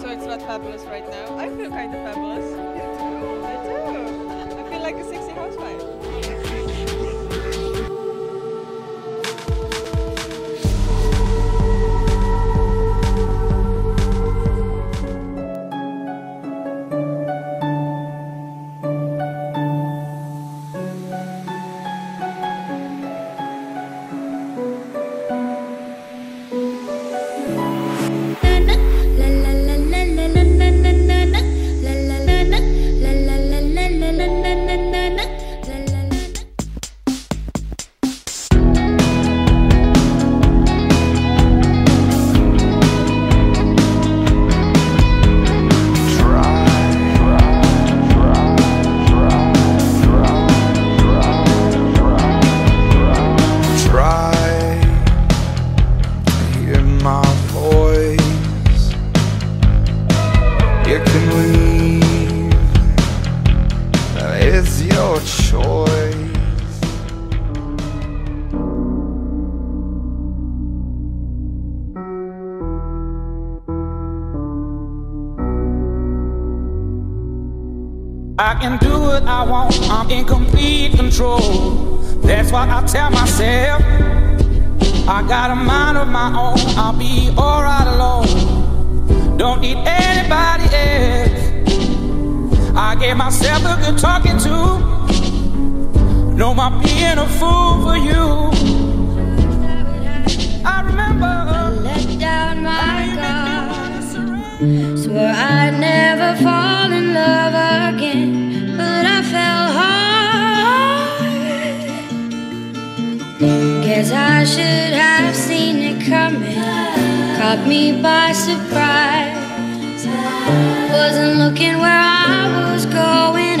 so it's not fabulous right now. I feel kind of fabulous. Your choice. I can do what I want, I'm in complete control. That's what I tell myself. I got a mind of my own, I'll be alright alone. Don't need anybody else. I gave myself a good talking to. No, my being a fool for you. I remember. I Let down my guard. Swore I'd never fall in love again, but I fell hard. Guess I should have seen it coming, caught me by surprise. Wasn't looking where I was going,